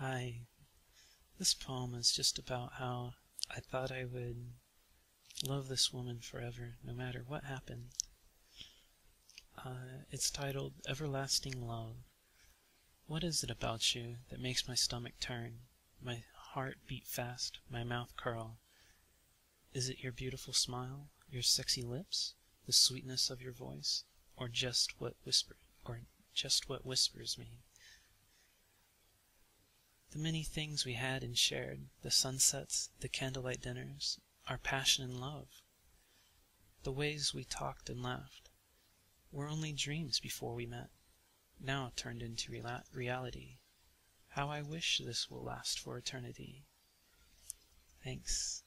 Hi. This poem is just about how I thought I would love this woman forever, no matter what happened. Uh, it's titled Everlasting Love. What is it about you that makes my stomach turn, my heart beat fast, my mouth curl? Is it your beautiful smile, your sexy lips, the sweetness of your voice, or just what whisper or just what whispers me? The many things we had and shared, the sunsets, the candlelight dinners, our passion and love, the ways we talked and laughed, were only dreams before we met, now turned into reality. How I wish this will last for eternity. Thanks.